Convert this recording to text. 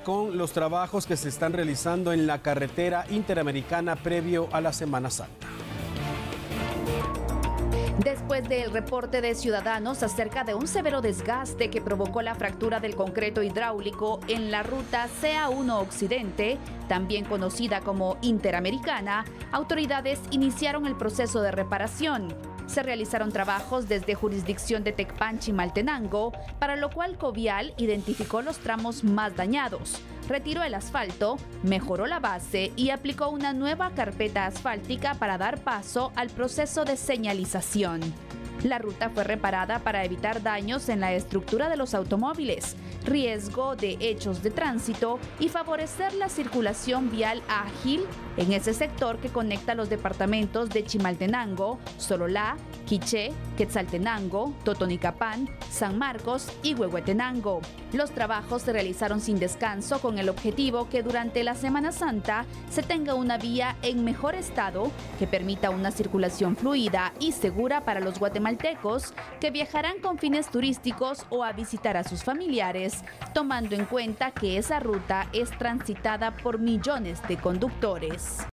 con los trabajos que se están realizando en la carretera interamericana previo a la Semana Santa. Después del reporte de ciudadanos acerca de un severo desgaste que provocó la fractura del concreto hidráulico en la ruta CA1 Occidente, también conocida como Interamericana, autoridades iniciaron el proceso de reparación. Se realizaron trabajos desde jurisdicción de Tecpanchi y Maltenango, para lo cual Covial identificó los tramos más dañados, retiró el asfalto, mejoró la base y aplicó una nueva carpeta asfáltica para dar paso al proceso de señalización. La ruta fue reparada para evitar daños en la estructura de los automóviles, riesgo de hechos de tránsito y favorecer la circulación vial ágil en ese sector que conecta los departamentos de Chimaltenango, Sololá, Quiché, Quetzaltenango, Totonicapán, San Marcos y Huehuetenango. Los trabajos se realizaron sin descanso con el objetivo que durante la Semana Santa se tenga una vía en mejor estado que permita una circulación fluida y segura para los guatemaltecos que viajarán con fines turísticos o a visitar a sus familiares, tomando en cuenta que esa ruta es transitada por millones de conductores.